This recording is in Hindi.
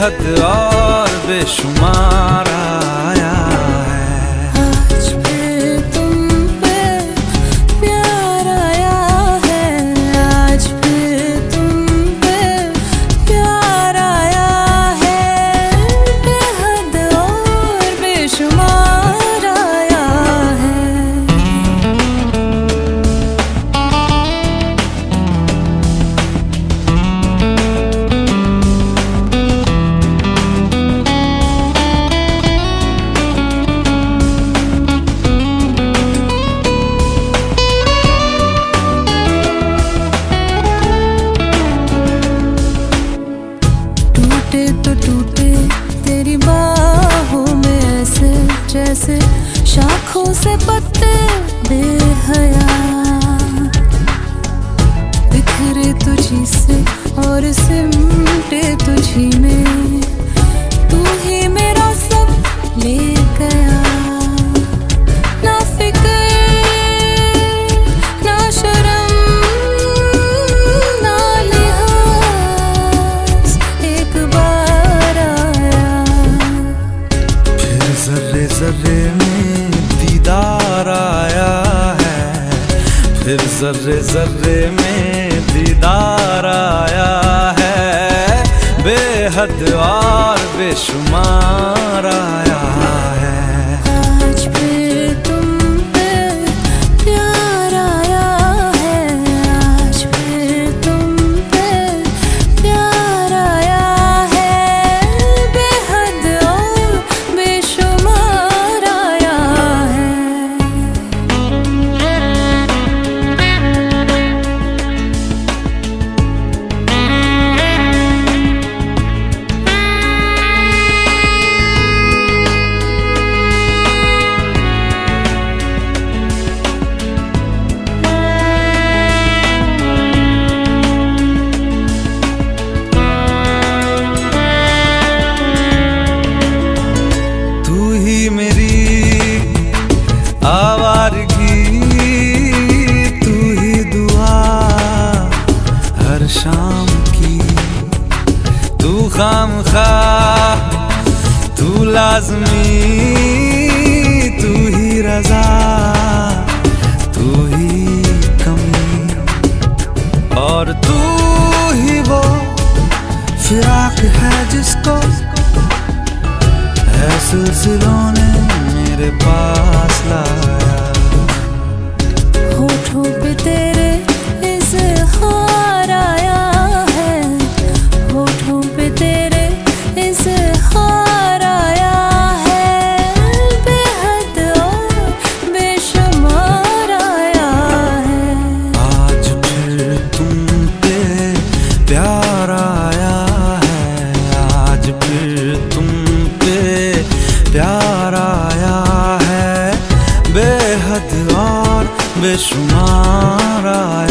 बेहद और बेशुमार। और सिमटे तुझी में। तू ही मेरा सब ले गया जर्रे जर्रे में दीदार आया है। फिर जर्रे जर्रे में बेहद और बेशुमार। लाजमी, तू ही रजा, तू ही कमी। और तू ही वो फिराक है जिसको सिलसिलों ने मेरे पास लाया। होठों पे तेरे प्यार आया है आज फिर तुम पे प्यार आया है। बेहद और बेशुमार आया